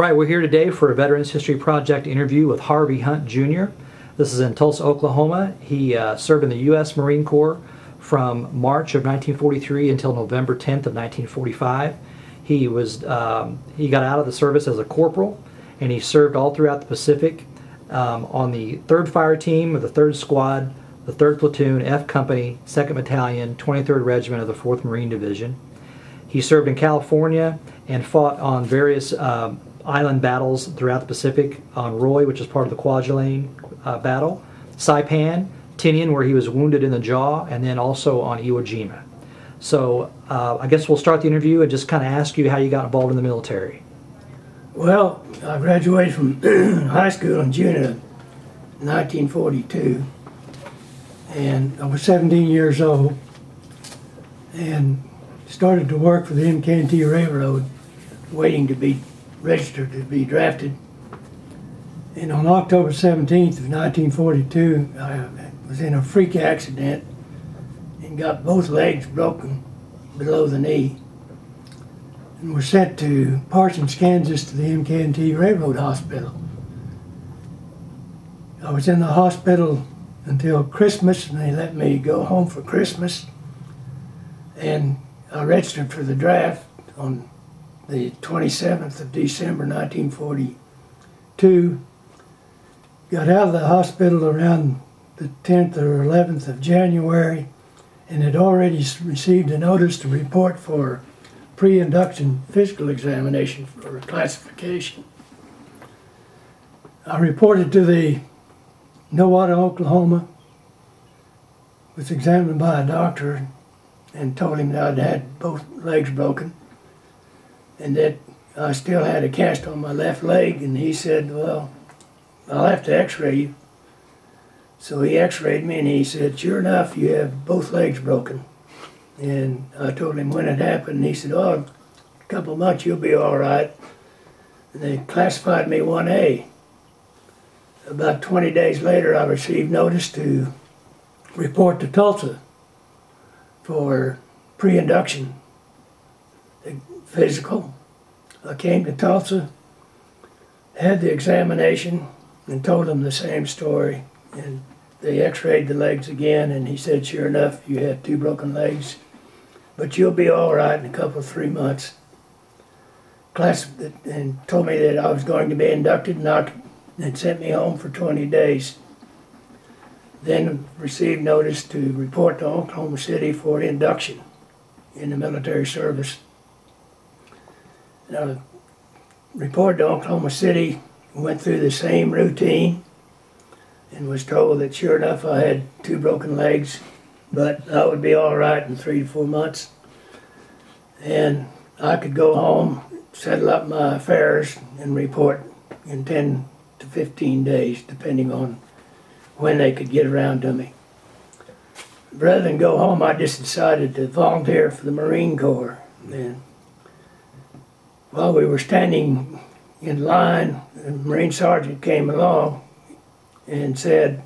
All right, we're here today for a Veterans History Project interview with Harvey Hunt Jr. This is in Tulsa, Oklahoma. He uh, served in the U.S. Marine Corps from March of 1943 until November 10th of 1945. He was um, he got out of the service as a corporal, and he served all throughout the Pacific um, on the Third Fire Team of the Third Squad, the Third Platoon, F Company, Second Battalion, 23rd Regiment of the Fourth Marine Division. He served in California and fought on various um, island battles throughout the Pacific on Roi, which is part of the Kwajalein uh, battle, Saipan, Tinian, where he was wounded in the jaw, and then also on Iwo Jima. So uh, I guess we'll start the interview and just kind of ask you how you got involved in the military. Well, I graduated from high school in June of 1942, and I was 17 years old, and started to work for the MK&T Railroad, waiting to be registered to be drafted. And on October 17th of 1942, I was in a freak accident and got both legs broken below the knee and was sent to Parsons, Kansas to the MK&T Railroad Hospital. I was in the hospital until Christmas and they let me go home for Christmas and I registered for the draft on the 27th of December 1942. Got out of the hospital around the 10th or 11th of January and had already received a notice to report for pre-induction physical examination for classification. I reported to the Nowata, Oklahoma, was examined by a doctor and told him that I'd had both legs broken and that I still had a cast on my left leg and he said, well, I'll have to x-ray you. So he x-rayed me and he said, sure enough, you have both legs broken. And I told him when it happened and he said, oh, a couple months you'll be all right. And they classified me 1A. About 20 days later, I received notice to report to Tulsa for pre-induction physical. I came to Tulsa, had the examination, and told him the same story. And they x-rayed the legs again, and he said, sure enough, you have two broken legs, but you'll be all right in a couple of three months. Class and told me that I was going to be inducted, and I and sent me home for 20 days. Then received notice to report to Oklahoma City for induction in the military service. And I reported to Oklahoma City, went through the same routine, and was told that sure enough I had two broken legs, but I would be all right in three to four months. And I could go home, settle up my affairs, and report in 10 to 15 days, depending on when they could get around to me. Rather than go home, I just decided to volunteer for the Marine Corps. And while we were standing in line, the Marine Sergeant came along and said,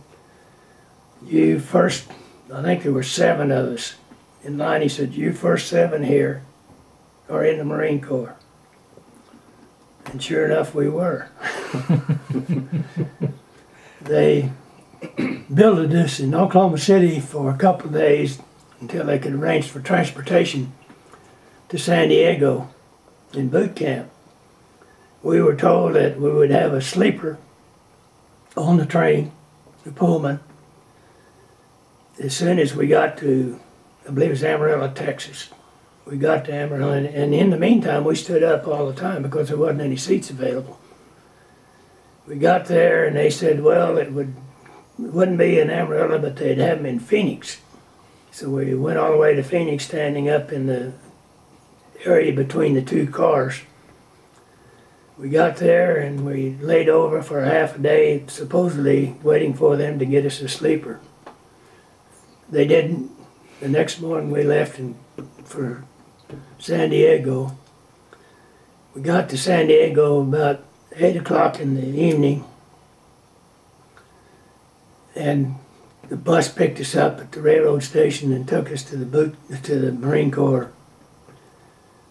You first, I think there were seven of us in line. He said, You first seven here are in the Marine Corps. And sure enough, we were. they built this in Oklahoma City for a couple of days until they could arrange for transportation to San Diego in boot camp. We were told that we would have a sleeper on the train, the Pullman, as soon as we got to, I believe it was Amarillo, Texas. We got to Amarillo, and in the meantime, we stood up all the time because there wasn't any seats available. We got there, and they said, well, it would wouldn't be in Amarillo, but they'd have them in Phoenix. So we went all the way to Phoenix, standing up in the area between the two cars. We got there and we laid over for half a day, supposedly waiting for them to get us a sleeper. They didn't. The next morning we left and for San Diego. We got to San Diego about 8 o'clock in the evening and the bus picked us up at the railroad station and took us to the boot to the Marine Corps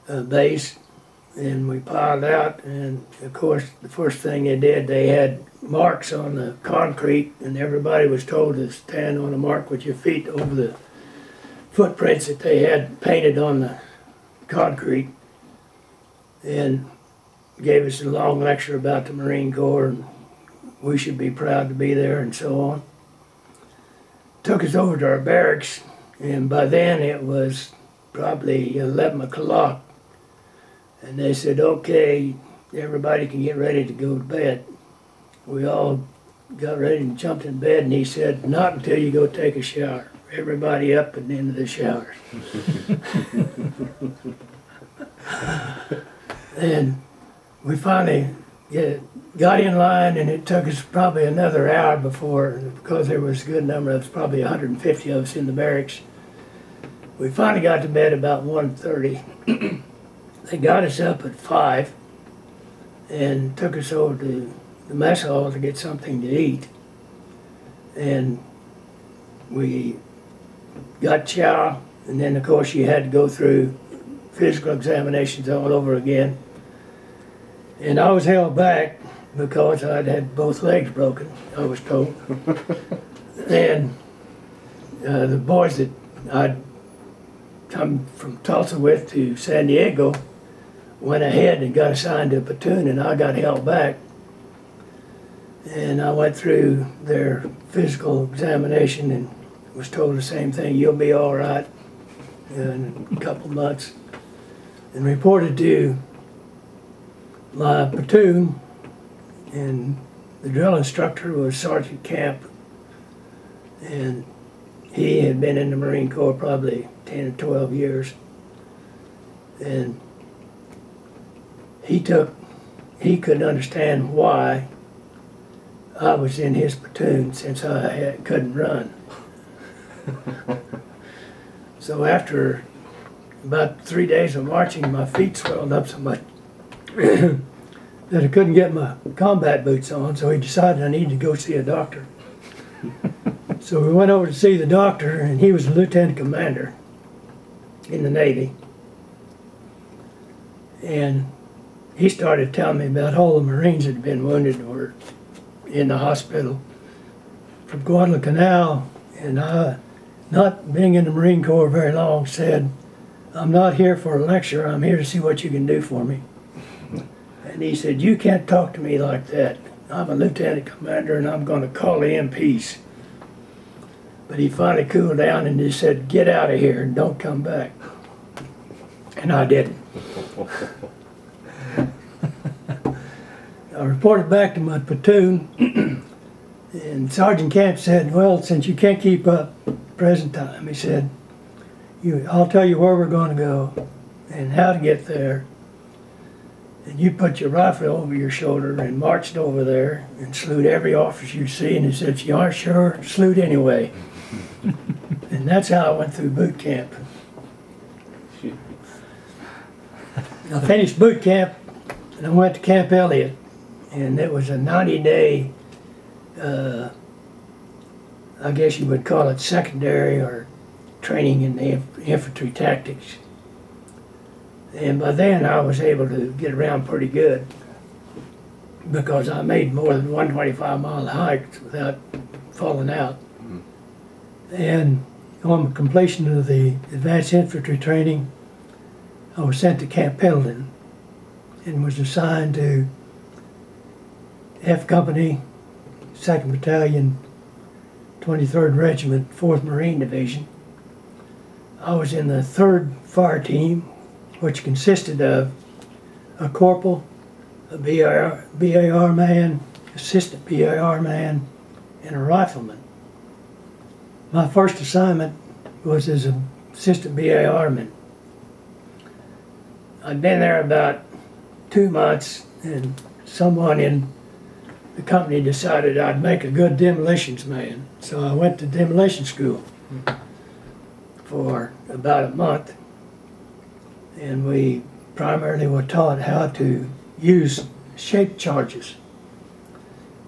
uh, base. and we piled out. And of course, the first thing they did, they had marks on the concrete, and everybody was told to stand on a mark with your feet over the footprints that they had painted on the concrete. And gave us a long lecture about the Marine Corps and we should be proud to be there and so on. Took us over to our barracks, and by then it was probably 11 o'clock. And they said, okay, everybody can get ready to go to bed. We all got ready and jumped in bed, and he said, not until you go take a shower. Everybody up and into the showers. and we finally get, got in line, and it took us probably another hour before, because there was a good number of us, probably 150 of us in the barracks. We finally got to bed about 1.30. they got us up at 5 and took us over to the mess hall to get something to eat. And we got chow, and then of course you had to go through physical examinations all over again. And I was held back because I'd had both legs broken, I was told. and uh, the boys that I'd come from Tulsa with to San Diego went ahead and got assigned to a platoon, and I got held back. And I went through their physical examination and was told the same thing you'll be all right in a couple months. And reported to my platoon, and the drill instructor was Sergeant Camp, and he had been in the Marine Corps probably 10 or 12 years. And he took, he couldn't understand why I was in his platoon since I had, couldn't run. so after about three days of marching, my feet swelled up so much that I couldn't get my combat boots on, so he decided I needed to go see a doctor. so we went over to see the doctor, and he was a lieutenant commander in the Navy. And he started telling me about all the Marines that had been wounded were in the hospital from Guadalcanal. And I, not being in the Marine Corps very long, said, I'm not here for a lecture, I'm here to see what you can do for me. And he said, You can't talk to me like that. I'm a lieutenant commander and I'm going to call the MPs. But he finally cooled down and he said, Get out of here and don't come back. And I didn't. I reported back to my platoon, and Sergeant Camp said, Well, since you can't keep up present time, he said, you, I'll tell you where we're going to go and how to get there. And you put your rifle over your shoulder and marched over there and salute every officer you see. And he said, if you aren't sure, salute anyway. and that's how I went through boot camp. I finished boot camp and I went to Camp Elliott. And it was a 90 day, uh, I guess you would call it secondary or training in the inf- infantry tactics. And by then I was able to get around pretty good because I made more than 125 mile hikes without falling out. And on completion of the advanced infantry training, I was sent to Camp Pendleton and was assigned to F Company, 2nd Battalion, 23rd Regiment, 4th Marine Division. I was in the 3rd Fire Team, which consisted of a corporal, a BAR, BAR man, assistant BAR man, and a rifleman. My first assignment was as an assistant BAR man. I'd been there about two months, and someone in the company decided I'd make a good demolitions man. So I went to demolition school for about a month, and we primarily were taught how to use shape charges,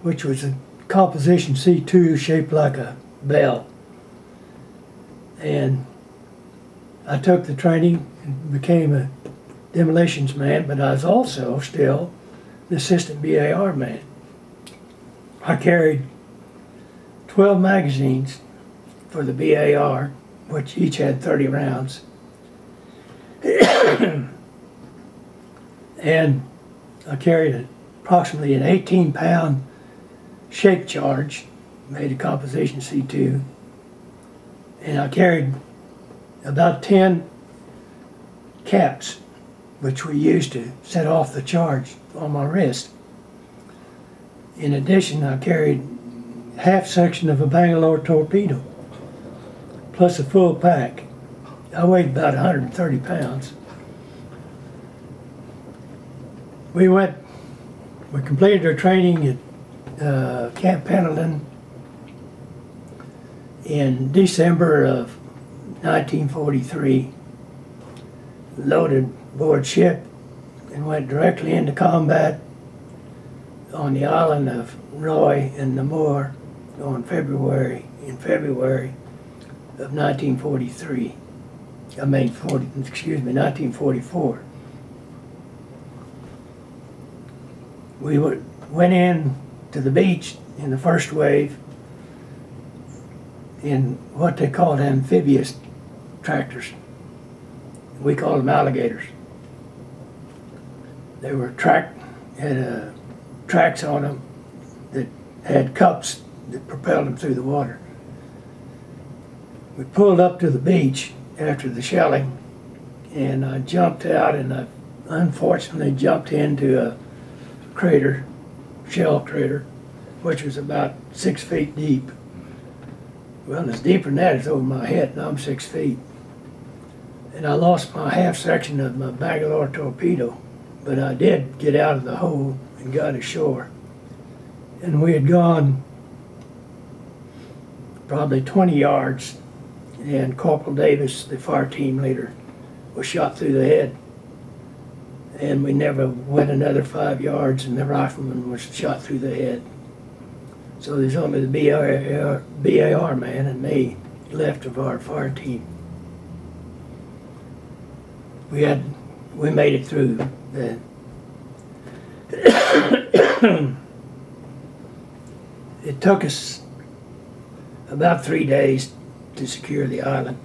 which was a composition C2 shaped like a bell. And I took the training and became a demolitions man, but I was also still the assistant BAR man. I carried 12 magazines for the BAR, which each had 30 rounds. and I carried approximately an 18 pound shape charge made of composition C2. And I carried about 10 caps, which we used to set off the charge on my wrist. In addition, I carried half section of a Bangalore torpedo, plus a full pack. I weighed about 130 pounds. We went, we completed our training at uh, Camp Pendleton in December of 1943. Loaded board ship and went directly into combat on the island of Roi and Namur on February in February of 1943. I mean, 40, excuse me, 1944. We were, went in to the beach in the first wave in what they called amphibious tractors. We called them alligators. They were track had uh, tracks on them that had cups that propelled them through the water. We pulled up to the beach after the shelling, and I jumped out, and I unfortunately jumped into a crater, shell crater, which was about six feet deep. Well, it's deeper than that. It's over my head, and I'm six feet. And I lost my half section of my Bangalore torpedo, but I did get out of the hole and got ashore. And we had gone probably 20 yards, and Corporal Davis, the fire team leader, was shot through the head. And we never went another five yards, and the rifleman was shot through the head. So there's only the BAR, BAR man and me left of our fire team. We had, we made it through the. it took us about three days to secure the island.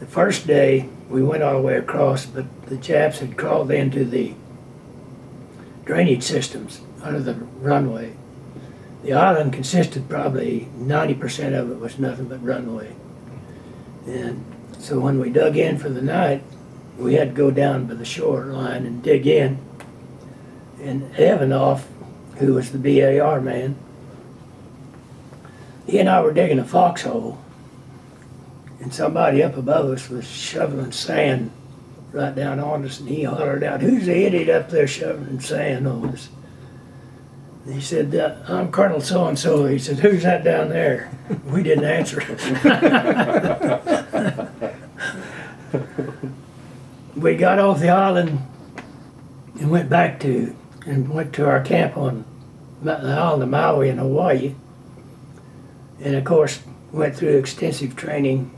The first day we went all the way across, but the Japs had crawled into the drainage systems under the runway. The island consisted probably 90% of it was nothing but runway. And so when we dug in for the night, we had to go down by the shoreline and dig in. And Evanoff, who was the BAR man, he and I were digging a foxhole. And somebody up above us was shoveling sand right down on us, and he hollered out, Who's the idiot up there shoveling sand on us? He said, uh, I'm Colonel so and so. He said, Who's that down there? We didn't answer. we got off the island and went back to and went to our camp on the island of Maui in Hawaii. And of course, went through extensive training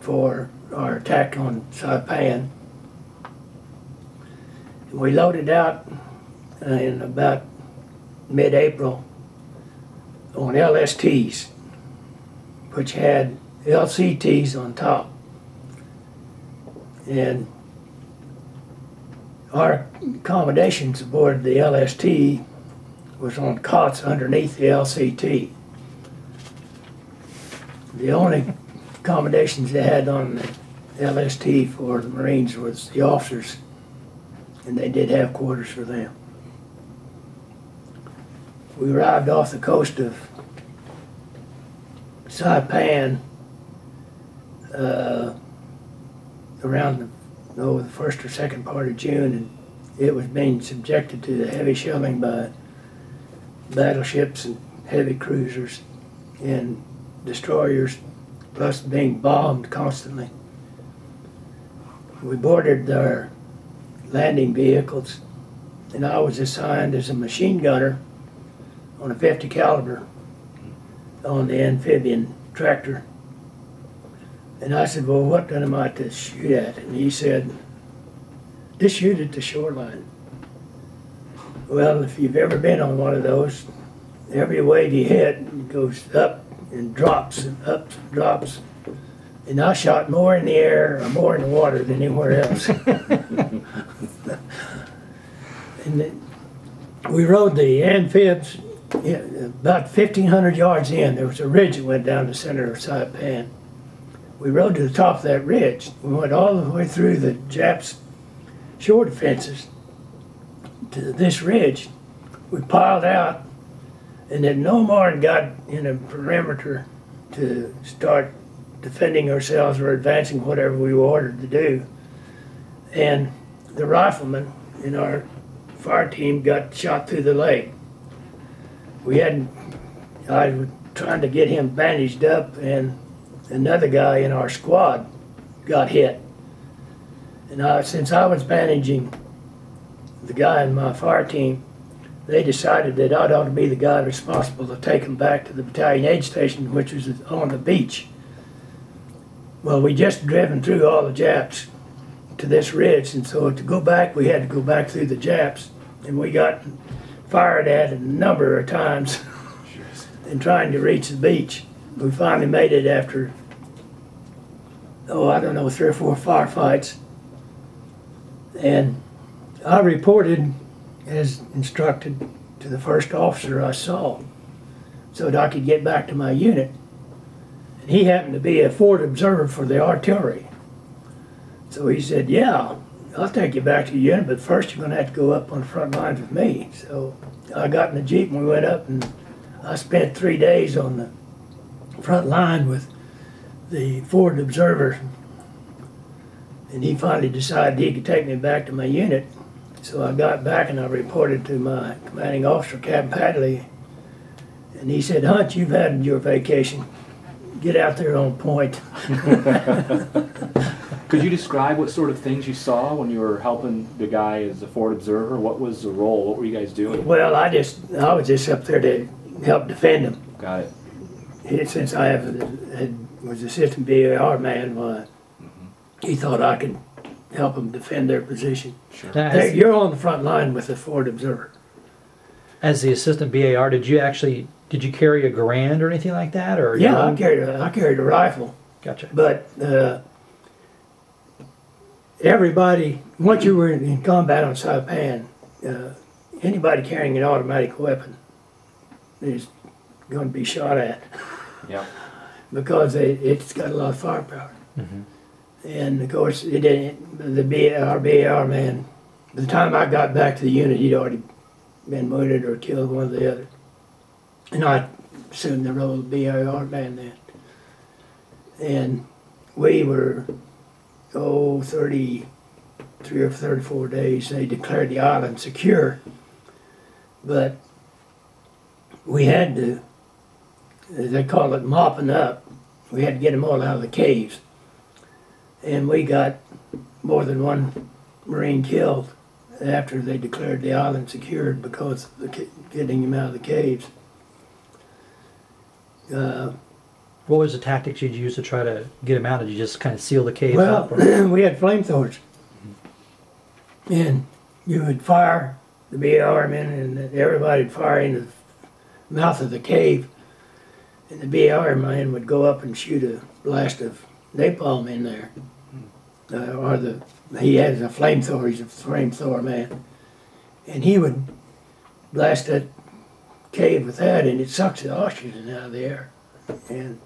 for our attack on Saipan. We loaded out uh, in about mid-April on LSTs, which had LCTs on top. And our accommodations aboard the LST was on cots underneath the LCT. The only accommodations they had on the LST for the Marines was the officers, and they did have quarters for them. We arrived off the coast of Saipan uh, around the, oh, the first or second part of June, and it was being subjected to the heavy shelling by battleships and heavy cruisers and destroyers, plus being bombed constantly. We boarded our landing vehicles, and I was assigned as a machine gunner on a 50 caliber on the amphibian tractor. And I said, well, what am I to shoot at? And he said, just shoot at the shoreline. Well, if you've ever been on one of those, every wave you hit goes up and drops and up and drops. And I shot more in the air or more in the water than anywhere else. and we rode the amphibs about 1,500 yards in. There was a ridge that went down the center of Saipan. We rode to the top of that ridge. We went all the way through the Japs' shore defenses to this ridge. We piled out, and then no more got in a perimeter to start defending ourselves or advancing whatever we were ordered to do. And the rifleman in our fire team got shot through the leg. We hadn't, I was trying to get him bandaged up, and another guy in our squad got hit. And I, since I was bandaging the guy in my fire team, they decided that I ought to be the guy responsible to take him back to the battalion aid station, which was on the beach. Well, we just driven through all the Japs to this ridge, and so to go back, we had to go back through the Japs, and we got fired at a number of times in trying to reach the beach. We finally made it after, oh, I don't know, three or four firefights. And I reported as instructed to the first officer I saw so that I could get back to my unit. And he happened to be a forward observer for the artillery. So he said, Yeah, I'll take you back to your unit, but first you're going to have to go up on the front lines with me. So I got in the Jeep and we went up, and I spent three days on the front line with the forward observer. And he finally decided he could take me back to my unit. So I got back and I reported to my commanding officer, Captain Padley. And he said, Hunt, you've had your vacation. Get out there on point. Could you describe what sort of things you saw when you were helping the guy as a forward observer? What was the role? What were you guys doing? Well, I just, I was just up there to help defend him. Got it. Since I have, had, was assistant BAR man, well, he thought I could help them defend their position. Sure. Now, Hey, You're on the front line with the forward observer. as the assistant BAR, did you actually did you carry a Garand or anything like that, or Yeah, I carried, a, I carried a rifle, Gotcha. but uh, everybody, once you were in combat on Saipan, uh, anybody carrying an automatic weapon is going to be shot at Yeah. because they, it's got a lot of firepower. Mhm. And of course, it didn't, the BAR, BAR man, by the time I got back to the unit, he'd already been wounded or killed one or the other. And I assumed the role of BAR man then. And we were, oh, 33 or 34 days, they declared the island secure. But we had to, they call it mopping up. We had to get them all out of the caves. And we got more than one Marine killed after they declared the island secured because of the, getting them out of the caves. Uh, What was the tactics you'd use to try to get them out? Did you just kind of seal the cave well, up? Or? we had flamethrowers. And you would fire the BAR men, and everybody would fire into the mouth of the cave. And the BR man would go up and shoot a blast of napalm in there. Uh, or the he has a flamethrower, he's a flamethrower man. And he would blast that cave with that, and it sucks the oxygen out of the air. And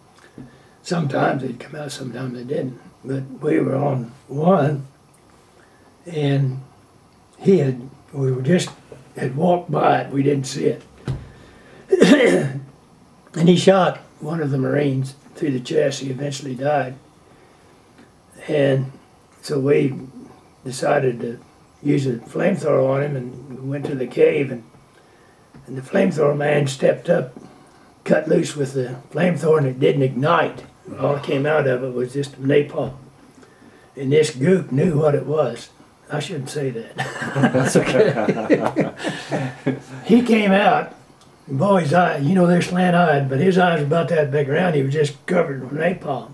sometimes they'd come out, sometimes they didn't. But we were on one, and he had, we were just, had walked by it, we didn't see it. and he shot one of the Marines through the chest, he eventually died. And so we decided to use a flamethrower on him and we went to the cave and, and the flamethrower man stepped up, cut loose with the flamethrower and it didn't ignite. All came out of it was just napalm. And this gook knew what it was. I shouldn't say that. That's okay. He came out, boy, his eye, you know, they're slant eyed, but his eyes were about that big around. He was just covered with napalm.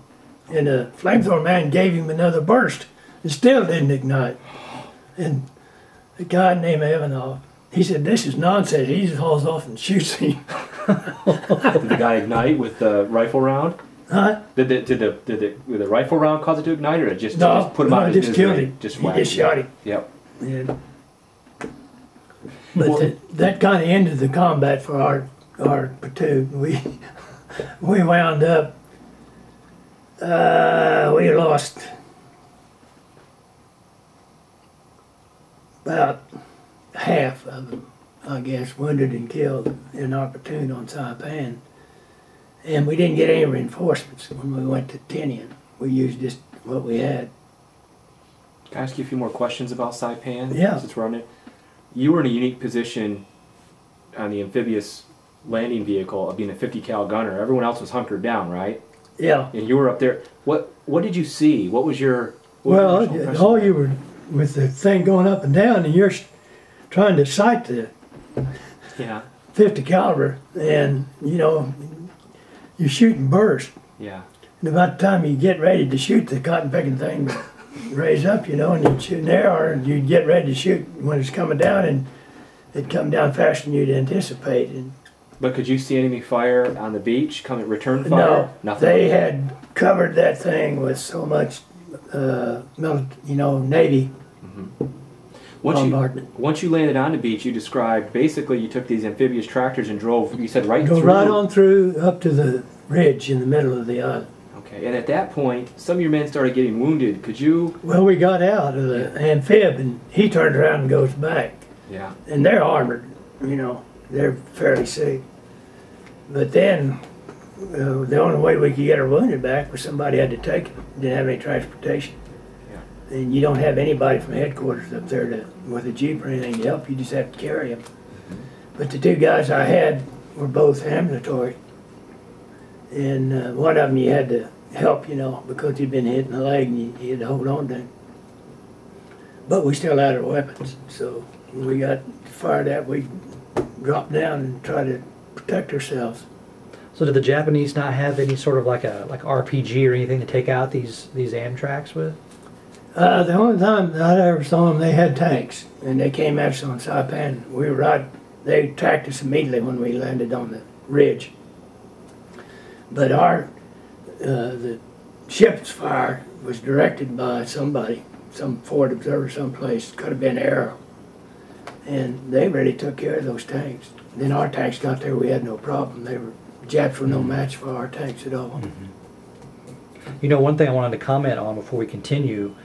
And the flamethrower man gave him another burst. It still didn't ignite. And the guy named Evanoff, he said, "This is nonsense." He just hauls off and shoots him. Did the guy ignite with the rifle round? Huh? Did the did the did the, did the rifle round cause it to ignite, or it just, No, just put him no, out of it his just killed him. Just He just shot him. Yep. Yeah. But Well- that, that kind of ended the combat for our our platoon. We we wound up. Uh, we lost about half of them, I guess, wounded and killed in our platoon on Saipan. And we didn't get any reinforcements when we went to Tinian. We used just what we had. Can I ask you a few more questions about Saipan? Yeah. Since we're on it, you were in a unique position on the amphibious landing vehicle of being a 50 cal gunner. Everyone else was hunkered down, right? Yeah. And you were up there. What what did you see? What was your what was your Well, all oh, you were with the thing going up and down, and you're trying to sight the yeah 50 caliber, and you know, you shoot and burst. yeah And about the time you get ready to shoot, the cotton picking thing raise up, you know, and you'd shoot an arrow, and you'd get ready to shoot when it's coming down, and it'd come down faster than you'd anticipate. And But could you see enemy fire on the beach? Coming return fire? no, Nothing. they had covered that thing with so much, uh, you know, Navy once you bombardment. once you landed on the beach, you described basically you took these amphibious tractors and drove. You said right Go through. right on through up to the ridge in the middle of the island. Okay, and at that point, some of your men started getting wounded. Could you? Well, we got out of the amphib, and he turns around and goes back. Yeah. And they're armored, you know, they're fairly safe. But then, uh, the only way we could get our wounded back was somebody had to take them. Didn't have any transportation. Yeah. And you don't have anybody from headquarters up there to, with a jeep or anything to help. You just have to carry them. But the two guys I had were both ambulatory. And uh, one of them you had to help, you know, because he'd been hit in the leg and you, you had to hold on to him. But we still had our weapons, so when we got fired at, we dropped down and tried to protect ourselves. So did the Japanese not have any sort of like a like RPG or anything to take out these these Amtracs with? Uh, the only time I ever saw them, they had tanks, and they came at us on Saipan. We were right, they attacked us immediately when we landed on the ridge. But our, uh, the ship's fire was directed by somebody, some forward observer someplace, could have been Arrow. And they really took care of those tanks. Then our tanks got there, we had no problem. They were, Japs were no match for our tanks at all. You know, one thing I wanted to comment on before we continue,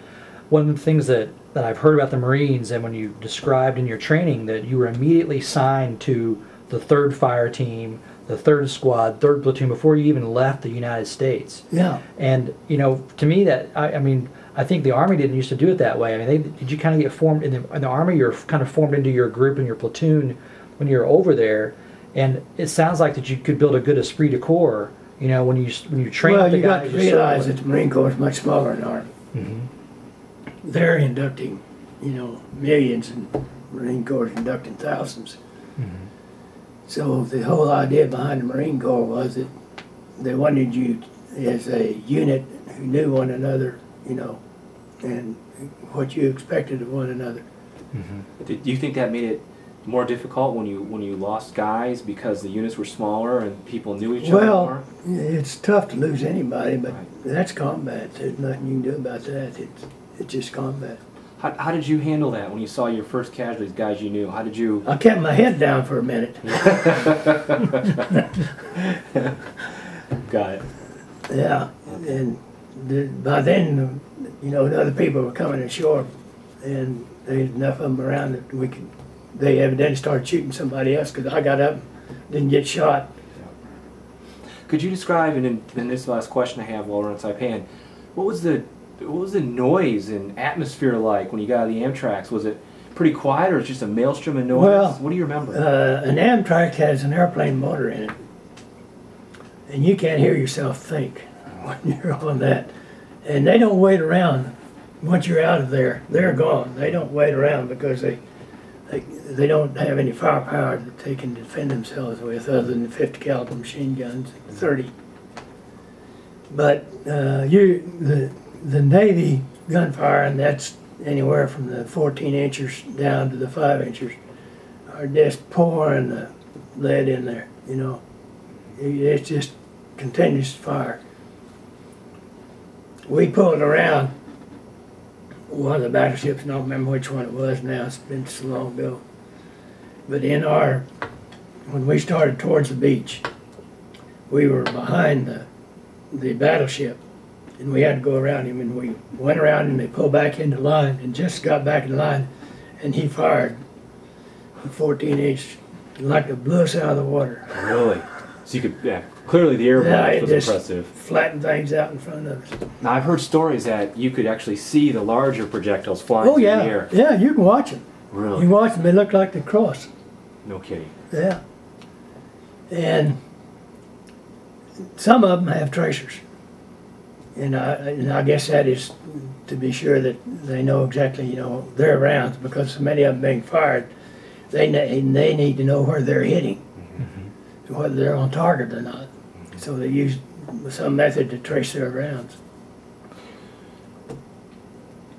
one of the things that, that I've heard about the Marines and when you described in your training that you were immediately signed to the third fire team, the third squad, third platoon before you even left the United States. Yeah. And you know, to me, that I, I mean, I think the army didn't used to do it that way. I mean, they, did you kind of get formed in the, in the army? You're kind of formed into your group and your platoon when you're over there, and it sounds like that you could build a good esprit de corps. You know, when you when you train Well, you got to realize that the Marine Corps is much smaller than Army. Mhm. They're inducting, you know, millions, and Marine Corps inducting thousands. Mhm. So the whole idea behind the Marine Corps was that they wanted you as a unit who knew one another, you know, and what you expected of one another. Mm-hmm. Did you think that made it more difficult when you when you lost guys because the units were smaller and people knew each other more? Well, it's tough to lose anybody, but Right. that's combat. There's nothing you can do about that. It's it's just combat. How, how did you handle that when you saw your first casualties, guys you knew? How did you? I kept my head down for a minute. Got it. Yeah, and the, by then, you know, the other people were coming ashore, and there's enough of them around that we could. They evidently started shooting somebody else because I got up, didn't get shot. Could you describe, and in, in this last question I have while we're on Saipan, what was the what was the noise and atmosphere like when you got out of the Amtrac's? Was it pretty quiet or just a maelstrom of noise? Well, what do you remember? Uh, an Amtrak has an airplane motor in it, and you can't hear yourself think when you're on that. And they don't wait around. Once you're out of there, they're gone. They don't wait around because they they, they don't have any firepower that they can defend themselves with other than the 50 caliber machine guns, 30. But uh, you the the Navy gunfire, and that's anywhere from the 14 inches down to the 5 inches, are just pouring the lead in there, you know. It- It's just continuous fire. We pulled around one of the battleships, I don't remember which one it was now, it's been so long ago. But in our, when we started towards the beach, we were behind the, the battleship. And we had to go around him and we went around and they pulled back into line and just got back in line and he fired a 14 inch like it blew us out of the water. Really? So you could, yeah, clearly the air Yeah, was impressive. Flattened things out in front of us. Now I've heard stories that you could actually see the larger projectiles flying Oh yeah, the air. yeah, you can watch them. You Really? can watch them, they look like they cross. No kidding. Yeah. And some of them have tracers. And I, and I guess that is to be sure that they know exactly, you know, their rounds because so many of them being fired, they, ne- they need to know where they're hitting, whether they're on target or not. So they use some method to trace their rounds.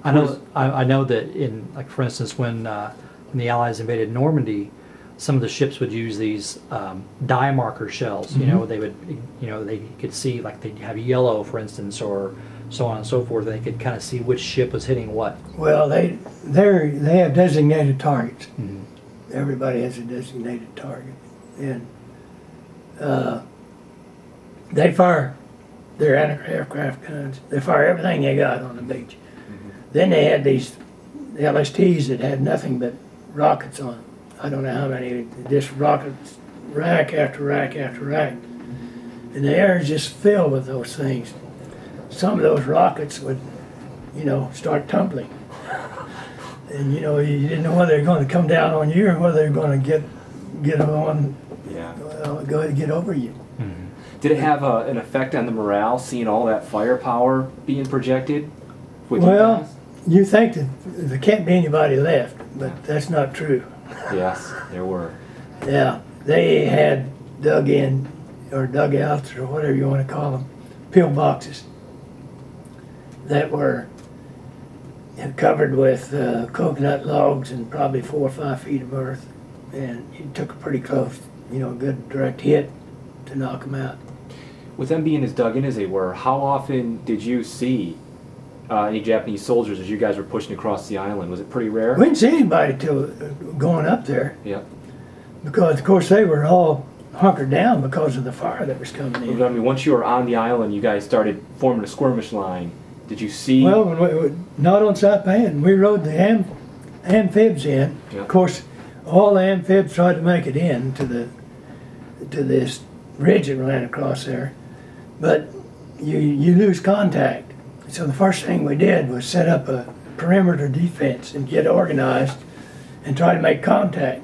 I know. I, I know that in, like, for instance, when uh, when the Allies invaded Normandy, some of the ships would use these um, dye marker shells. You know, they would, you know, they could see like they'd have yellow, for instance, or so on and so forth. They could kind of see which ship was hitting what. Well, they they they have designated targets. Mhm. Everybody has a designated target, and uh, they fire their anti-aircraft guns. They fire everything they got on the beach. Then they had these LSTs that had nothing but rockets on them. I don't know how many, just rockets, rack after rack after rack, and the air is just filled with those things. Some of those rockets would, you know, start tumbling. And you know, you didn't know whether they're going to come down on you or whether they're going to get get on, Yeah. uh, go ahead and get over you. Did it have a, an effect on the morale, seeing all that firepower being projected? With you Well- You think that there can't be anybody left, but that's not true. Yes, there were. Yeah, they had dug in or dugouts or whatever you want to call them, pillboxes that were covered with uh, coconut logs and probably four or five feet of earth, and you took a pretty close, you know, good direct hit to knock them out. With them being as dug in as they were, how often did you see uh, any Japanese soldiers as you guys were pushing across the island? Was it pretty rare? We didn't see anybody till uh, going up there Yeah. because, of course, they were all hunkered down because of the fire that was coming in. I in. mean, once you were on the island, you guys started forming a skirmish line. Did you see? Well, when we, not on Saipan. We rode the am, amphibs in. Yeah. Of course, all the amphibs tried to make it in to the to this ridge that ran across there, but you you lose contact. So the first thing we did was set up a perimeter defense and get organized and try to make contact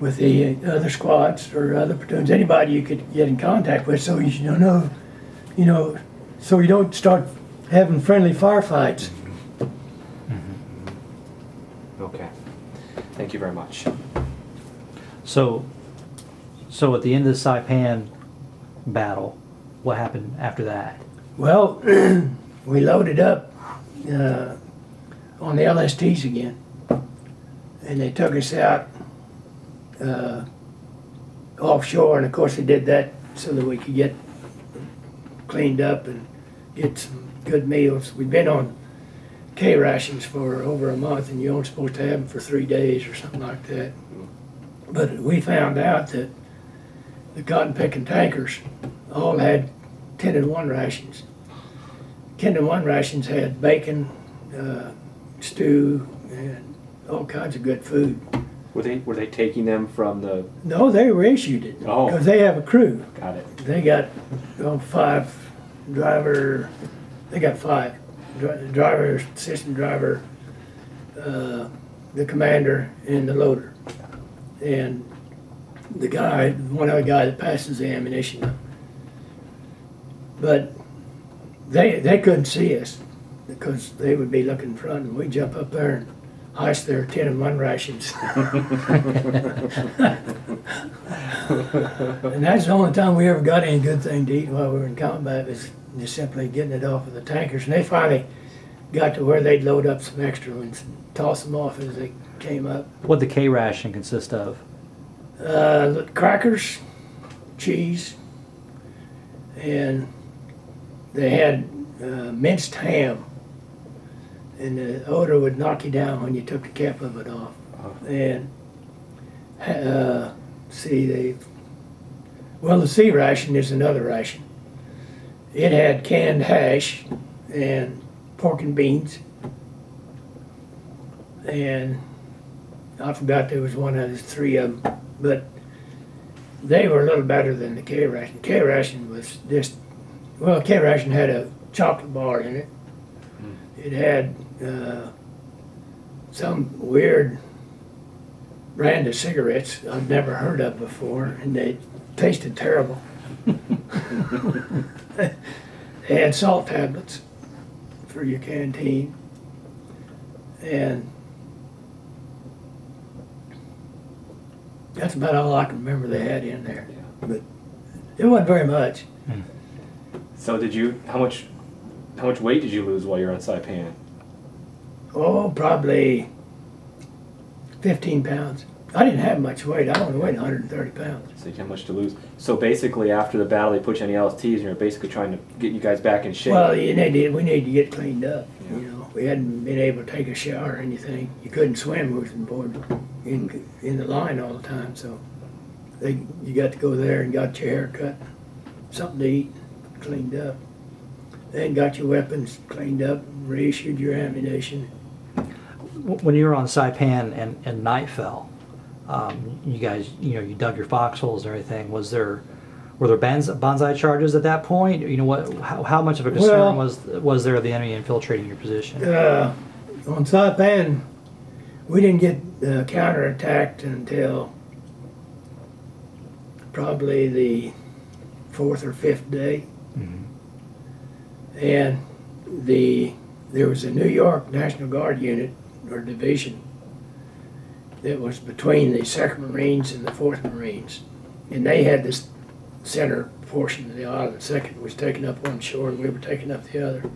with the other squads or other platoons, anybody you could get in contact with, so you don't know, you know, so you don't start having friendly firefights. Mm-hmm. Okay. Thank you very much. So, so at the end of the Saipan battle, what happened after that? Well, we loaded up uh, on the LSTs again, and they took us out uh, offshore, and of course they did that so that we could get cleaned up and get some good meals. We've been on K rations for over a month, and you're only supposed to have them for three days or something like that. But we found out that the cotton picking tankers all had 10 and 1 rations. 10 and 1 rations had bacon, uh, stew, and all kinds of good food. Were they were they taking them from the? No, they were issued it Oh. because they have a crew. Got it. They got oh, five driver, they got five Dri- driver, assistant driver, uh, the commander, and the loader. And the guy, one other guy that passes the ammunition. But they they couldn't see us because they would be looking front, and we'd jump up there and ice their ten and one rations. And that's the only time we ever got any good thing to eat while we were in combat was just simply getting it off of the tankers. And they finally got to where they'd load up some extra ones and toss them off as they came up. What'd the K ration consist of? Uh, crackers, cheese, and they had uh, minced ham. And the odor would knock you down when you took the cap of it off. Oh. And uh, see, they well, the C ration is another ration. It had canned hash and pork and beans, and I forgot there was one of the three of them, but they were a little better than the K ration. K ration was just well, K ration had a chocolate bar in it. It had uh, some weird brand of cigarettes I've never heard of before, and they tasted terrible. they had salt tablets for your canteen, and that's about all I can remember they had in there. But it wasn't very much. So did you? How much? How much weight did you lose while you were on Saipan? Oh, probably 15 pounds. I didn't have much weight. I only weighed 130 pounds. So you had much to lose. So basically, after the battle, they put you on the LSTs, and you're basically trying to get you guys back in shape. Well, you need, we need to get cleaned up. Yeah. You know, we hadn't been able to take a shower or anything. You couldn't swim on board in in the line all the time. So they you got to go there and got your hair cut, something to eat, cleaned up. Then got your weapons cleaned up, reissued your ammunition. When you were on Saipan and, and night fell, um, you guys, you know, you dug your foxholes and everything. Was there, were there banzai charges at that point? You know what? How, how much of a concern Well- was was there of the enemy infiltrating your position? Uh, on Saipan, we didn't get uh, counterattacked until probably the fourth or fifth day. And the there was a New York National Guard unit or division that was between the Second Marines and the Fourth Marines, and they had this center portion of the island. Second was taken up one shore, and we were taking up the other.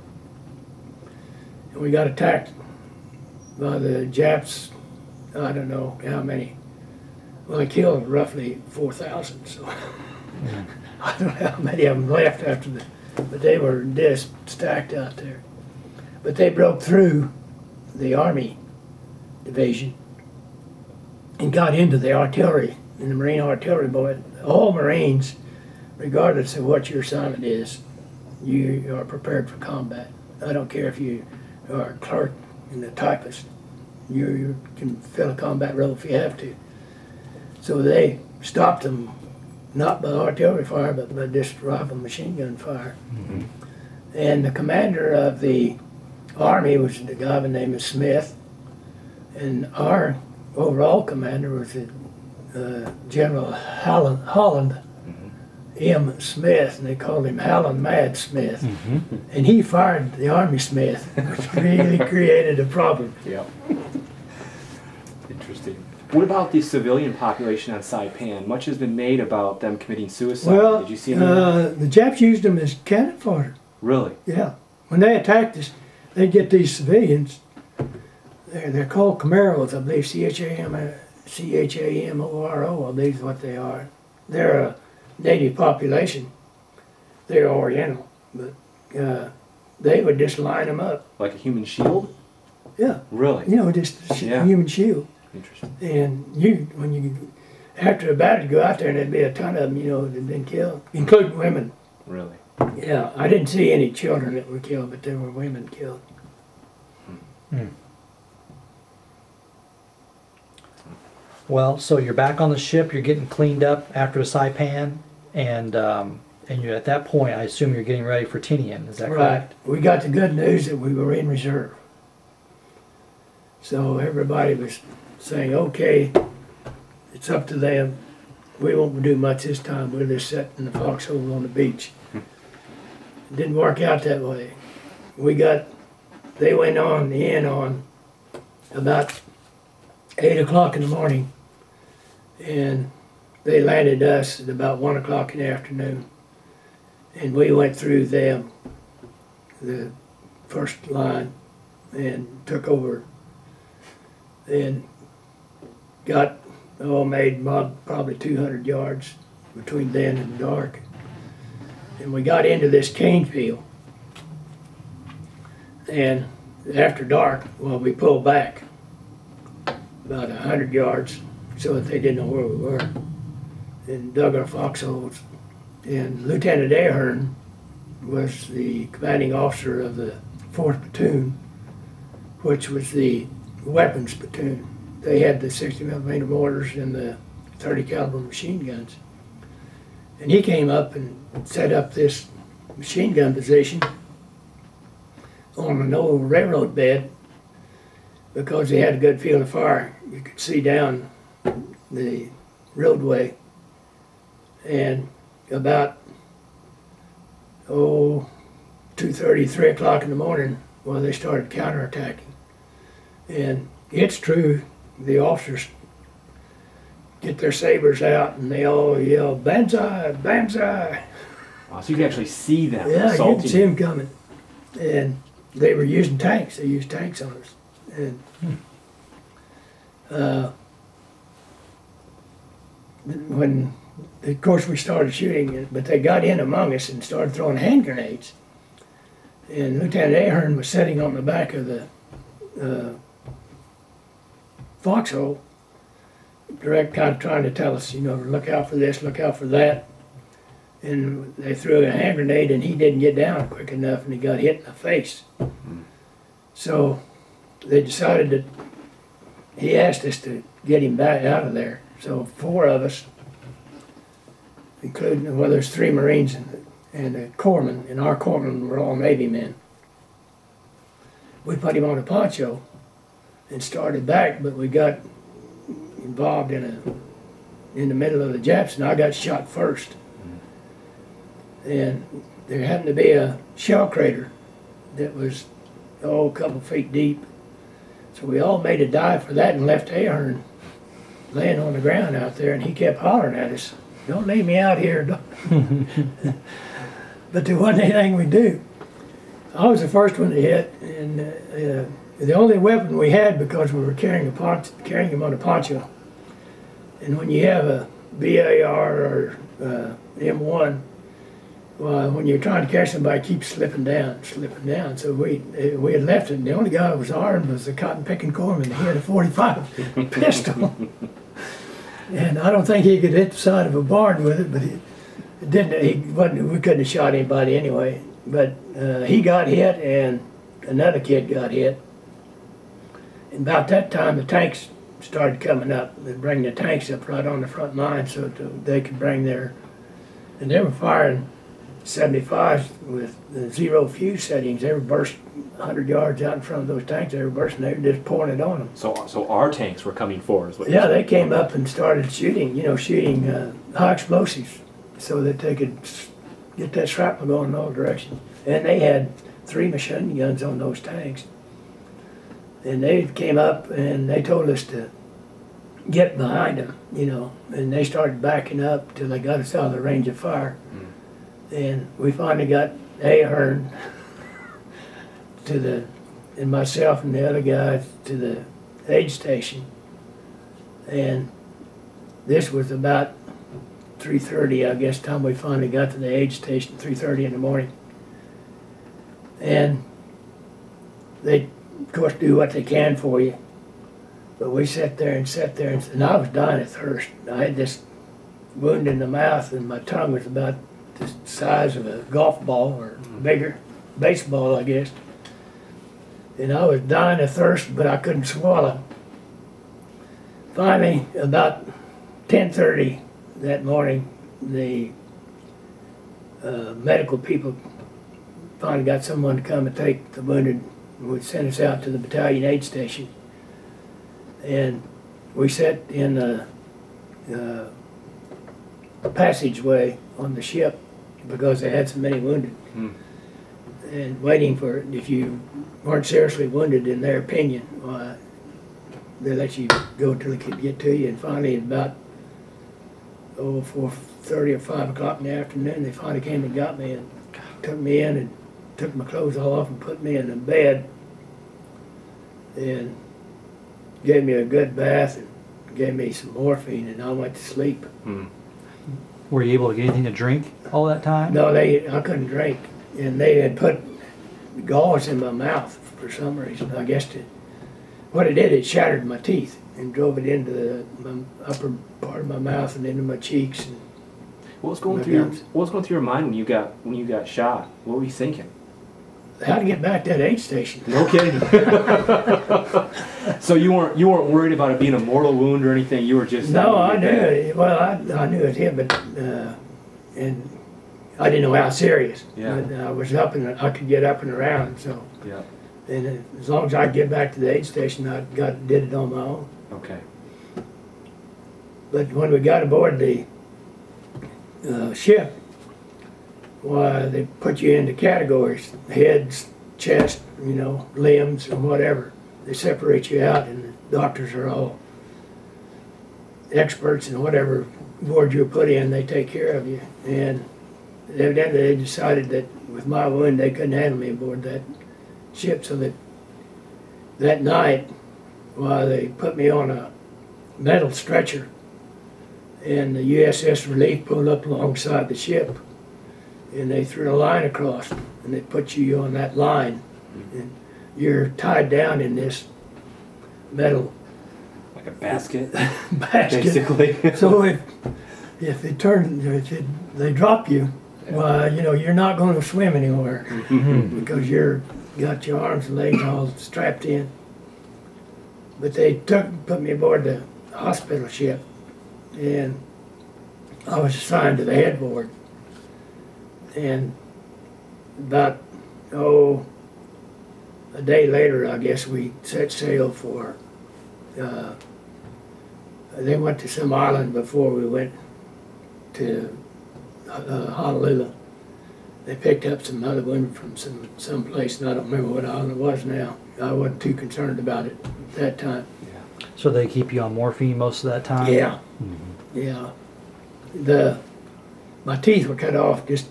And we got attacked by the Japs. I don't know how many. Well, they killed roughly four thousand. So I don't know how many of them left after the, but they were just stacked out there. But they broke through the army division and got into the artillery and the Marine artillery boy. All Marines, regardless of what your assignment is, you are prepared for combat. I don't care if you are a clerk and a typist. You, you can fill a combat role if you have to. So they stopped them, not by artillery fire, but by just rifle machine gun fire. Mm-hmm. And the commander of the army was the guy by the name of Smith, and our overall commander was uh, General Holland, Holland mm-hmm. M. Smith, and they called him Howlin' Mad Smith. Mm-hmm. And he fired the Army Smith, which really created a problem. Yeah. Interesting. What about the civilian population on Saipan? Much has been made about them committing suicide. Well, Did you see uh, the Japs used them as cannon fodder. really? Yeah. When they attacked us, they'd get these civilians. They're, they're called Chamorros, I believe. C H A M C H A M O R O, I believe is what they are. They're a native population. They're Oriental, but uh, they would just line them up. Like a human shield? Yeah. Really? You know, just a Yeah. human shield. Interesting. And you, when you, after a battle, you go out there and there'd be a ton of them, you know, that had been killed, including women. Really? Yeah, I didn't see any children that were killed, but there were women killed. Hmm. Well, so you're back on the ship. You're getting cleaned up after the Saipan, and um, and you at that point, I assume you're getting ready for Tinian. Is that right. correct? We got the good news that we were in reserve. So everybody was saying, okay, it's up to them. We won't do much this time. We'll just sit in the foxhole on the beach. It didn't work out that way. We got, they went on the in on about eight o'clock in the morning. And they landed us at about one o'clock in the afternoon. And we went through them, the first line, and took over and got, oh, made probably 200 yards between then and dark. And we got into this cane field. And after dark, well, we pulled back about 100 yards so that they didn't know where we were and dug our foxholes. And Lieutenant Ahern was the commanding officer of the 4th Platoon, which was the weapons platoon. They had the 60 millimeter mortars and the 30 caliber machine guns. And he came up and set up this machine gun position on an old railroad bed because he had a good field of fire. You could see down the roadway. And about, oh, 2.30, 3 o'clock in the morning, well, they started counterattacking. And it's true, the officers get their sabers out and they all yell, Banzai, Banzai. Wow, so you can actually see them Yeah, you assaulting. can see them coming. And they were using tanks. They used tanks on us. And uh, when, of course, we started shooting, but they got in among us and started throwing hand grenades. And Lieutenant Ahern was sitting on the back of the uh, foxhole, direct kind of trying to tell us, you know, look out for this, look out for that and they threw a hand grenade and he didn't get down quick enough and he got hit in the face. So they decided that he asked us to get him back out of there. So four of us, including well, there's three Marines and, and a corpsman, and our corpsmen were all Navy men. We put him on a poncho and started back, but we got involved in a in the middle of the Japs, and I got shot first and there happened to be a shell crater that was oh a couple feet deep. So we all made a dive for that and left Ahern laying on the ground out there, and he kept hollering at us, "Don't leave me out here." but there wasn't anything we do. I was the first one to hit, and uh, the only weapon we had because we were carrying a ponch- carrying him on a poncho. And when you have a BAR or uh, M1, well, when you're trying to catch somebody, it keeps slipping down, slipping down. So we eh, we had left it. And the only guy that was armed was the cotton picking corpsman. He had a 45 pistol, and I don't think he could hit the side of a barn with it. But he it didn't. He wasn't. We couldn't have shot anybody anyway. But uh, he got hit, and another kid got hit. And about that time, the tanks started coming up. They bring the tanks up right on the front line so that they could bring their. And they were firing 75s with the zero fuse settings. They were burst 100 yards out in front of those tanks. They were bursting. They were just pouring it on them. So, so our tanks were coming forward. Yeah, they came up and started shooting, you know, shooting uh, high explosives so that they could get that shrapnel going in all directions. And they had three machine guns on those tanks. And they came up and they told us to get behind them, you know, and they started backing up till they got us out of the range of fire. Hmm. And we finally got Ahern to the, and myself and the other guy to the aid station. And this was about three thirty, I guess, time we finally got to the aid station, three thirty in the morning. And they, of course, do what they can for you. But we sat there and sat there and, and I was dying of thirst. I had this wound in the mouth and my tongue was about the size of a golf ball or bigger, baseball, I guess. And I was dying of thirst, but I couldn't swallow. Finally, about 10:30 that morning, the uh, medical people finally got someone to come and take the wounded, would send us out to the battalion aid station. And we sat in the uh, passageway on the ship because they had so many wounded. Hmm. And waiting for, if you weren't seriously wounded in their opinion, why, they let you go until they could get to you. And finally, about, oh, four thirty or five o'clock in the afternoon, they finally came and got me and took me in and took my clothes all off and put me in a bed. and gave me a good bath and gave me some morphine, and I went to sleep. Hmm. Were you able to get anything to drink all that time? No, they I couldn't drink, and they had put gauze in my mouth for some reason. I guess to, what it did, it shattered my teeth and drove it into the my upper part of my mouth and into my cheeks. And What was going through your. What was going through your mind when you got when you got shot? What were you thinking? How to get back to that aid station? No kidding. so you weren't you weren't worried about it being a mortal wound or anything. You were just No, I knew it. Well, I, I knew it hit, but uh, and I didn't know how serious. Yeah. But I was up and I could get up and around. So, Yeah. and as long as I could get back to the aid station, I got did it on my own. Okay. But when we got aboard the uh, ship, why they put you into categories: heads, chest, you know, limbs, and whatever. They separate you out, and the doctors are all experts in whatever ward you're put in. They take care of you, and evidently they decided that with my wound, they couldn't handle me aboard that ship. So that that night, why they put me on a metal stretcher and the USS Relief pulled up alongside the ship, and they threw a line across, and they put you on that line, and you're tied down in this metal Like a basket, basket. basically. So if if they turn, if it, they drop you, why you know you're not going to swim anywhere Mhm. because you're got your arms and legs all strapped in. But they took put me aboard the hospital ship, and I was assigned to the headboard. And about oh a day later, I guess we set sail for. Uh, they went to some island before we went to uh, Honolulu. They picked up some other women from some some place, and I don't remember what island it was now. I wasn't too concerned about it at that time. So they keep you on morphine most of that time? Yeah, yeah. The my teeth were cut off just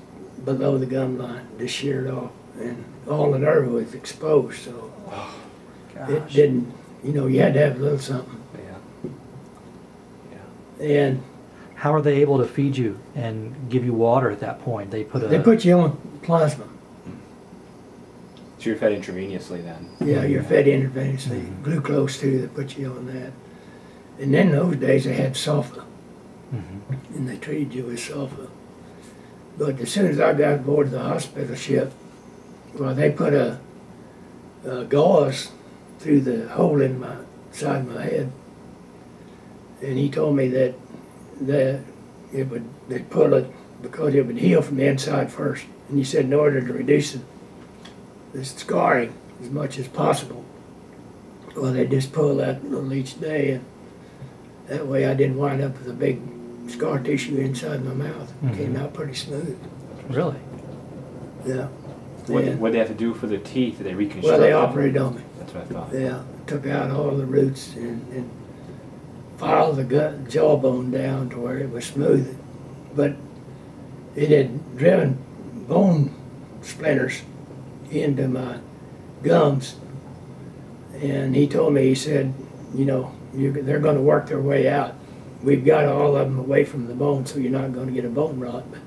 below the gum line, just sheared off, and all the nerve was exposed. So it didn't, you know, you had to have a little something. Yeah. Yeah. And How are they able to feed you and give you water at that point? They put a. they put you on plasma. So you're fed intravenously then. Yeah, you're fed intravenously. Glucose too, they put you on that. And then those days they had sulfa, Mhm. and they treated you with sulfa. But as soon as I got aboard the hospital ship, well, they put a, a gauze through the hole in my side of my head, and he told me that that it would they pull it because it would heal from the inside first. And he said in order to reduce the, the scarring as much as possible, well, they just pull that little each day, and that way I didn't wind up with a big scar tissue inside my mouth. It came mm-hmm. out pretty smooth. Really? Yeah. What Yeah. what they have to do for the teeth? Did they reconstruct? Well, they operated on me. That's what I thought. Yeah, took out all the roots and, and filed the gut jawbone down to where it was smooth. But it had driven bone splinters into my gums. And he told me, he said, you know, you, they're going to work their way out. We've got all of them away from the bone, so you're not going to get a bone rot. But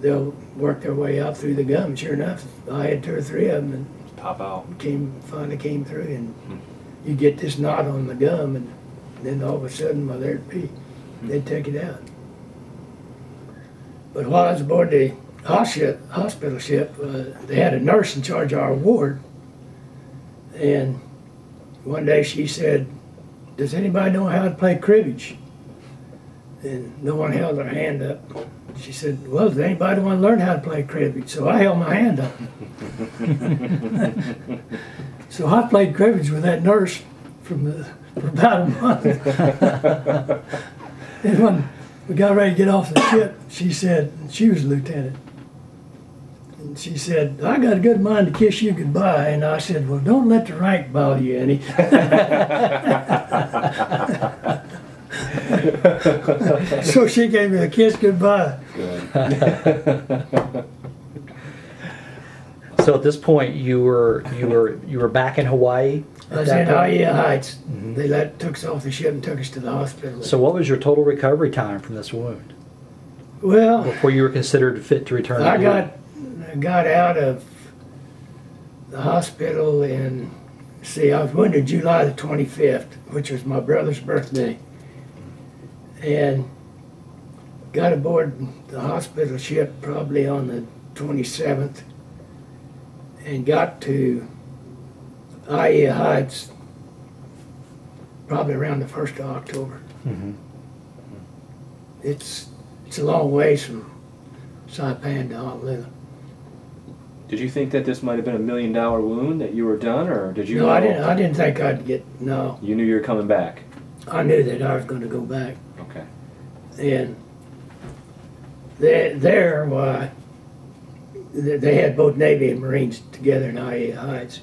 they'll work their way up through the gum. Sure enough, I had two or three of them, and Pop out. came finally came through and you get this knot on the gum and then all of a sudden well there'd be they'd take it out but while i was aboard the hospital hospital ship uh, they had a nurse in charge of our ward and one day she said does anybody know how to play cribbage and no one held their hand up she said well does anybody want to learn how to play cribbage so i held my hand up So I played cribbage with that nurse from the, for about a month. and when we got ready to get off the ship, she said, she was a lieutenant, and she said, I got a good mind to kiss you goodbye. And I said, well, don't let the rank bother you any. so she gave me a kiss goodbye. Good. So at this point, you were you were you were back in Hawaii. I was in? Aiea Heights. Mhm. They let took us off the ship and took us to the hospital. So, what was your total recovery time from this wound well, before you were considered fit to return? I duty? got I got out of the hospital in see I was wounded July the 25th, which was my brother's birthday, and got aboard the hospital ship probably on the 27th, and got to Aiea Heights probably around the first of October. Mhm. It's it's a long ways from Saipan to Honolulu. Did you think that this might have been a million dollar wound that you were done, or did you? No, I know- didn't. I didn't think I'd get. No, You knew you were coming back. I knew that I was going to go back. And they, there, why, they had both Navy and Marines together in Aiea Heights,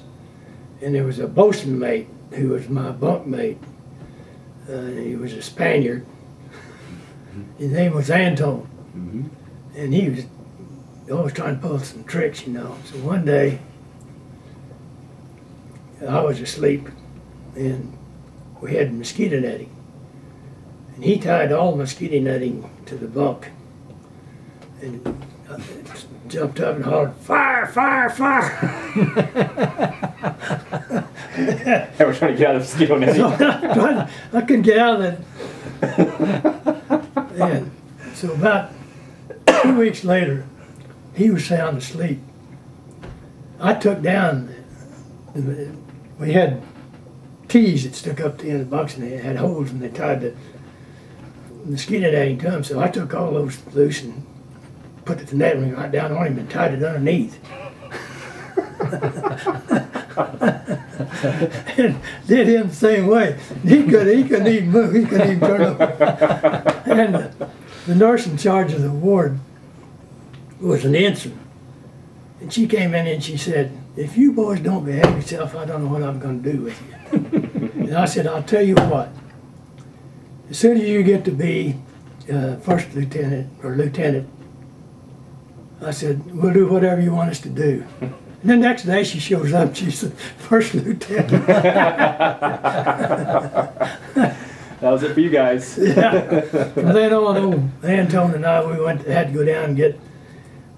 and there was a bosun mate who was my bunk mate. Uh, he was a Spaniard. His name was Anton. Mm-hmm. and he was always trying to pull some tricks, you know. So one day, I was asleep, and we had mosquito netting, and he tied all the mosquito netting to the bunk, and uh, jumped up and hollered, "Fire! Fire! Fire!" I was trying to get out of the mosquito netting. So I, I couldn't get out of it. And so about two weeks later, he was sound asleep. I took down, the- we had tees that stuck up to the end of the bunks and they had holes and they tied the mosquito netting to them. So I took all those loose and put the net ring right down on him and tied it underneath. and did him the same way. He could he couldn't even move. He couldn't even turn over. And uh, the nurse in charge of the ward was an ensign, and she came in and she said, "If you boys don't behave yourself, I don't know what I'm going to do with you." and I said, "I'll tell you what. As soon as you get to be uh, first lieutenant or lieutenant, I said, we'll do whatever you want us to do." And the next day she shows up, she's the first lieutenant. That was it for you guys. yeah. From then on, old Antone and I, we went, had to go down and get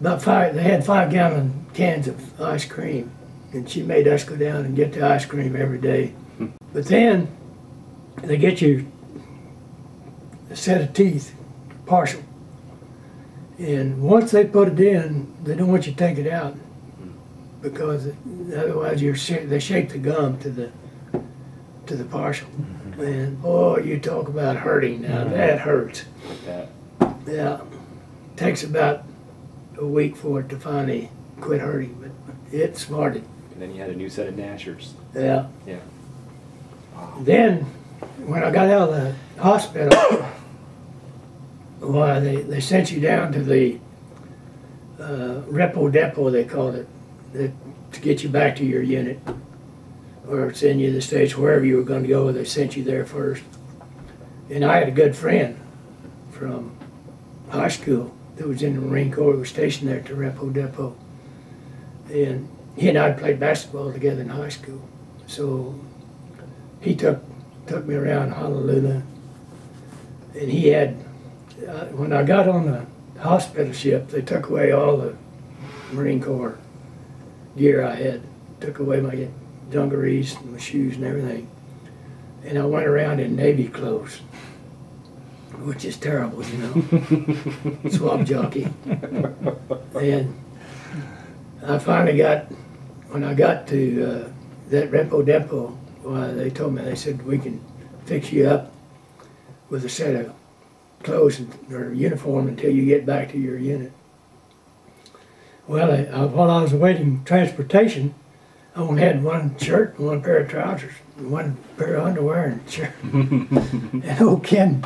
about five, they had five gallon cans of ice cream. And she made us go down and get the ice cream every day. But then they get you a set of teeth, partial. And once they put it in, they don't want you to take it out because otherwise you're they shake the gum to the to the partial. Mm-hmm. And boy, you talk about hurting now. Mm-hmm. That hurts. Yeah. Takes about a week for it to finally quit hurting, but it smarted. And then you had a new set of Nashers. Yeah. Yeah. Then, when I got out of the hospital, why they, they sent you down to the uh, repo depot, they called it, that, to get you back to your unit. Or send you to the States, wherever you were going to go, they sent you there first. And I had a good friend from high school that was in the Marine Corps, was stationed there at the repo depot. And he and I played basketball together in high school. So he took took me around Honolulu, and he had. Uh, when I got on the hospital ship, they took away all the Marine Corps gear I had. Took away my dungarees, and my shoes, and everything. And I went around in Navy clothes, which is terrible, you know. Swab jockey. And I finally got, when I got to uh, that repo depot, why they told me, they said, we can fix you up with a set of clothes and- or uniform until you get back to your unit. Well, I, I, while I was awaiting transportation, I only had one shirt, and one pair of trousers, and one pair of underwear and shirt. and old Ken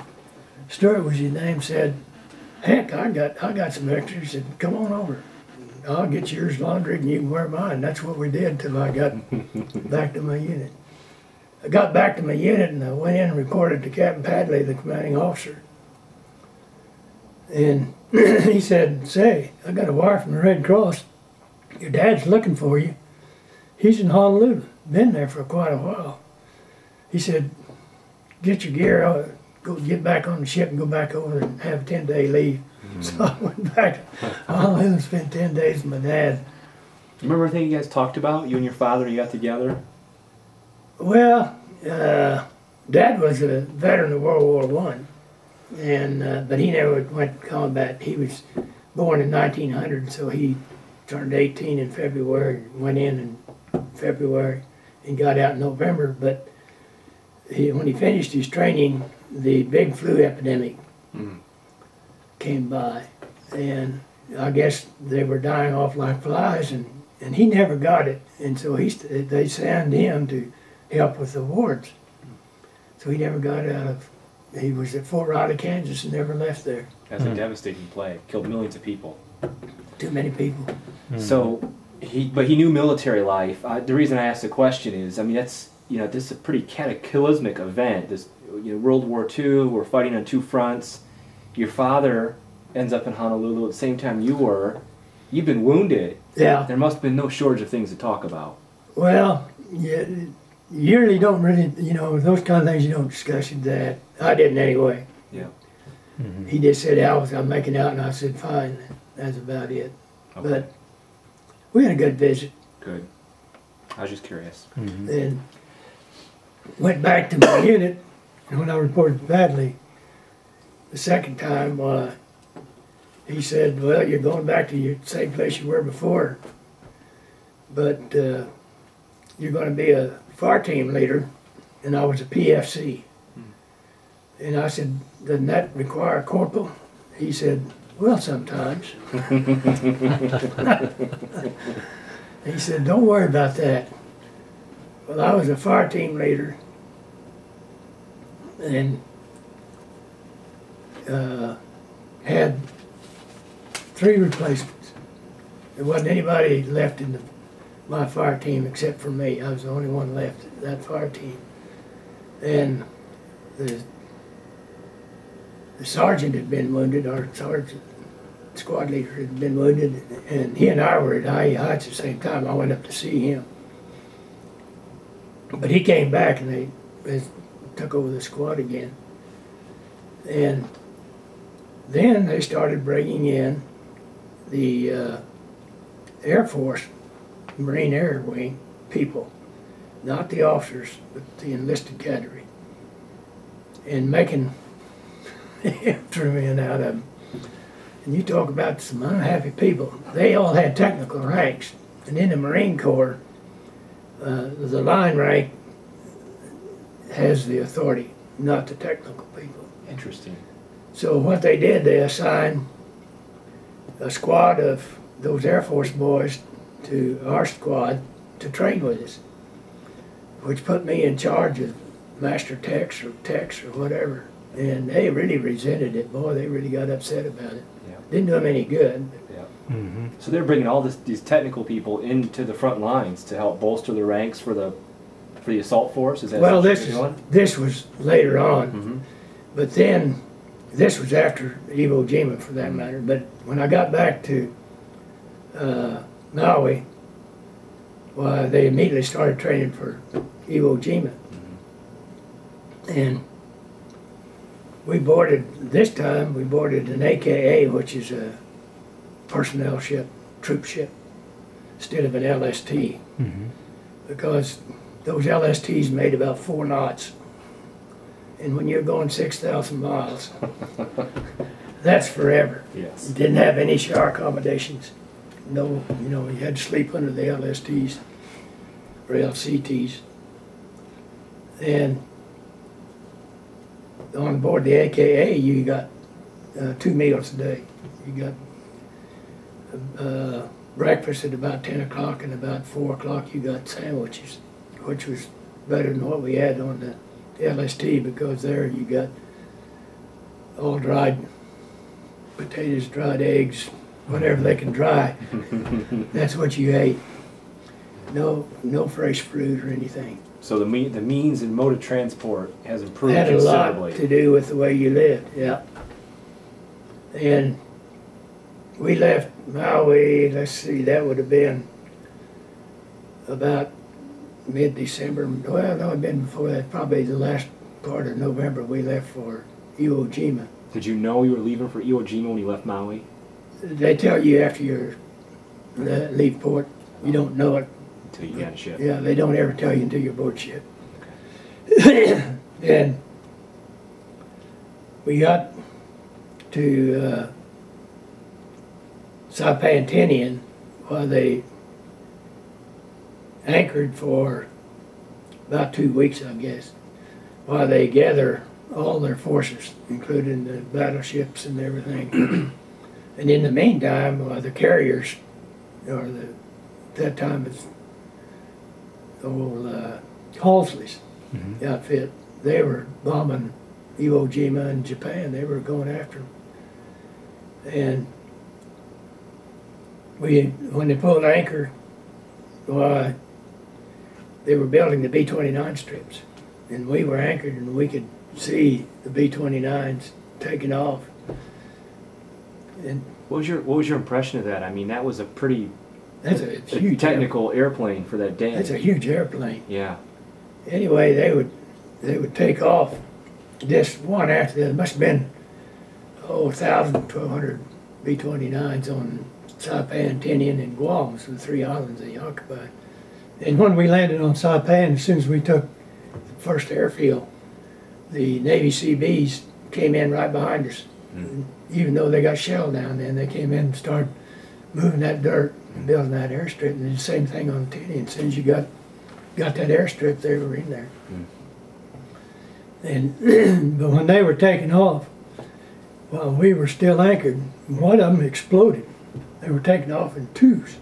Stewart was his name, said, heck, I got, I got some extras. He said, come on over. I'll get yours laundered and you can wear mine. That's what we did till I got back to my unit. I got back to my unit and I went in and reported to Captain Padley, the commanding officer. And he said, Say, I got a wire from the Red Cross. Your dad's looking for you. He's in Honolulu. been there for quite a while. He said, "Get your gear, uh, go get back on the ship and go back over and have a ten day leave." So I went back. I'll and spent ten days with my dad. Remember everything you guys talked about? You and your father, you got together. Well, uh, Dad was a veteran of World War One, and uh, but he never went to combat. He was born in 1900, so he turned 18 in February. Went in in February and got out in November. But he, when he finished his training, the big flu epidemic Mhm. came by, and I guess they were dying off like flies, and, and he never got it, and so he they sent him to help with the wards. So he never got out of. He was at Fort Riley, Kansas, and never left there. That's Hmm. a devastating plague. Killed millions of people. Too many people. So he, but he knew military life. Uh, the reason I asked the question is, I mean, that's you know, this is a pretty cataclysmic event. This, you know, World War II. We're fighting on two fronts. Your father ends up in Honolulu at the same time you were. You've been wounded. Yeah. There must have been no shortage of things to talk about. Well, yeah, you really don't really, you know, those kind of things you don't discuss with Dad. I didn't anyway. Yeah. He just said, Al, I'm making out, and I said, fine. That's about it. Okay. But we had a good visit. Good. I was just curious. and went back to my unit. And when I reported badly the second time, uh, he said, "Well, you're going back to your same place you were before, but uh, you're going to be a fire team leader." And I was a PFC. And I said, "Doesn't that require a corporal?" He said, "Well, sometimes." he said, "Don't worry about that." Well, I was a fire team leader, and uh, had three replacements. There wasn't anybody left in the, my fire team except for me. I was the only one left that fire team. And the, the sergeant had been wounded, our sergeant, squad leader had been wounded, and he and I were at Aiea Heights at the same time. I went up to see him. But he came back and they, they took over the squad again. And then they started bringing in the uh, Air Force, Marine Air Wing people, not the officers, but the enlisted cadre, and making infantrymen out of them. And you talk about some unhappy people. They all had technical ranks. And in the Marine Corps, uh, the line rank has the authority, not the technical people. Interesting. So what they did, they assigned a squad of those Air Force boys to our squad to train with us, which put me in charge of master techs or techs or whatever. And they really resented it. Boy, they really got upset about it. Yeah. Didn't do them any good. Yeah. So they're bringing all this, these technical people into the front lines to help bolster the ranks for the for the assault force. Is that Well, what this you're is this was later on. hmm But then, this was after Iwo Jima for that matter. But when I got back to uh, Maui, why they immediately started training for Iwo Jima. And we boarded, this time we boarded an AKA, which is a personnel ship, troop ship, instead of an LST. Mm-hmm. Because those LSTs made about four knots. And when you're going 6,000 miles, that's forever. Yes. You didn't have any shower accommodations. No, you know, you had to sleep under the LSTs or LCTs. And on board the AKA, you got uh, two meals a day. You got uh, breakfast at about 10 o'clock, and about 4 o'clock, you got sandwiches, which was better than what we had on the LST because there you got all dried potatoes, dried eggs, whatever they can dry. That's what you ate. No, no fresh fruit or anything. So the me- the means and mode of transport has improved Had a lot considerably. to do with the way you lived, yeah. And we left Maui, let's see, that would have been about mid-December. Well, no, it'd been before that. Probably the last part of November we left for Iwo Jima. Did you know you were leaving for Iwo Jima when you left Maui? They tell you after you uh, leave port, you don't know it. You got a ship. Yeah, they don't ever tell you until you're aboard ship. and we got to uh, Saipan Tinian while they anchored for about two weeks, I guess, while they gather all their forces, including the battleships and everything. and in the meantime, while the carriers, or the that time it's old uh, Halsey's Mhm. outfit, they were bombing Iwo Jima in Japan. They were going after them. And we, when they pulled anchor, why, they were building the B-29 strips. And we were anchored and we could see the B-29s taking off. And What was your What was your impression of that? I mean, that was a pretty that's a, a huge technical airplane for that day. That's a huge airplane. yeah. anyway, they would they would take off this one after the other. Must have been oh, 1,000, 1,200 B-29s on Saipan, Tinian, and Guam, so the three islands they occupied. And when we landed on Saipan, as soon as we took the first airfield, the Navy Seabees came in right behind us. Mm. Even though they got shelled down then, they came in and started moving that dirt and building that airstrip. And the same thing on Tinian. As soon as you got got that airstrip, they were in there. Hmm. And but when they were taking off, while we were still anchored, one of them exploded. They were taking off in twos,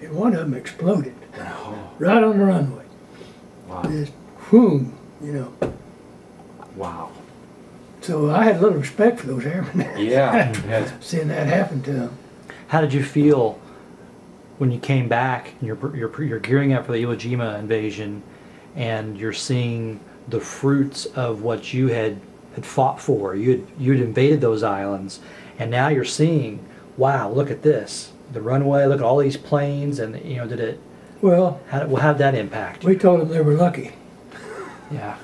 and one of them exploded Oh, right on the runway. wow. Just whoom, you know. Wow. So I had a little respect for those airmen. Yeah. yeah. Seeing that happen to them. How did you feel when you came back? and You're you're you're gearing up for the Iwo Jima invasion, and you're seeing the fruits of what you had had fought for. You had you had invaded those islands, and now you're seeing, wow, look at this, the runway, look at all these planes, and you know, did it? Well, How well, how did that impact? we told them they were lucky. Yeah.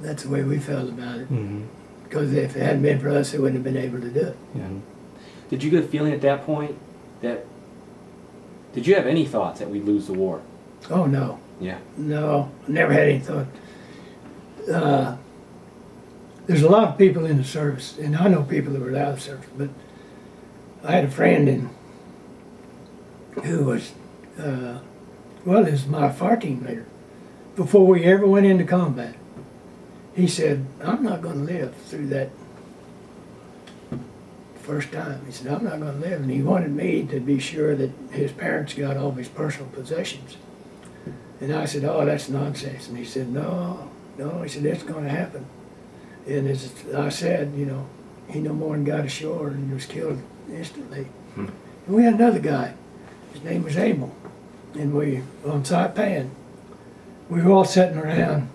That's the way we felt about it. hmm Because if it hadn't been for us, they wouldn't have been able to do it. Yeah. Did you get a feeling at that point that? Did you have any thoughts that we'd lose the war? Oh no, Yeah. no, never had any thought. Uh, there's a lot of people in the service, and I know people that were out of the service, but I had a friend in who was, uh, well, is my fire team leader. Before we ever went into combat, he said, "I'm not going to live through that first time." He said, "I'm not going to live," and he wanted me to be sure that his parents got all of his personal possessions. And I said, "Oh, that's nonsense." And he said, "No, no." He said, "It's going to happen." And as I said, you know, he no more than got ashore and was killed instantly. Hmm. And we had another guy. His name was Abel, and we on Saipan. We were all sitting around,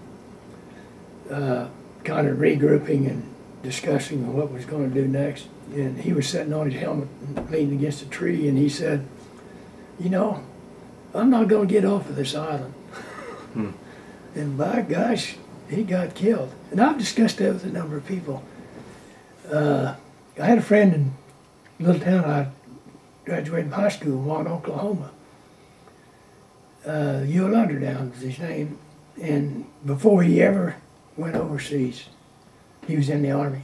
uh, kind of regrouping and discussing what was going to do next. And he was sitting on his helmet, leaning against a tree, and he said, "You know, I'm not going to get off of this island." Hmm. And by gosh, he got killed. And I've discussed that with a number of people. Uh, I had a friend in a little town I graduated from high school, Wann, Oklahoma. Uh, Ewell Underdown was his name. And before he ever went overseas, he was in the army.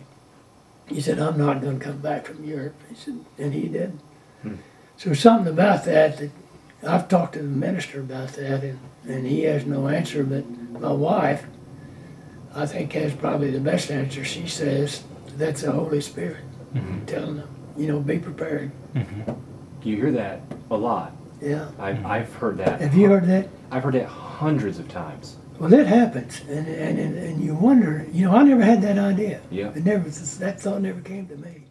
He said, I'm not going to come back from Europe. He said, and he did. Hmm. So something about that that I've talked to the minister about that, and, and he has no answer. But my wife, I think, has probably the best answer. She says that's the Holy Spirit hmm telling them, you know, be prepared. hmm You hear that a lot. Yeah. I've, I've heard that. Have you heard that? I've heard it hundreds of times. Well, that happens, and, and and and you wonder. You know, I never had that idea. Yeah. It never. That thought never came to me.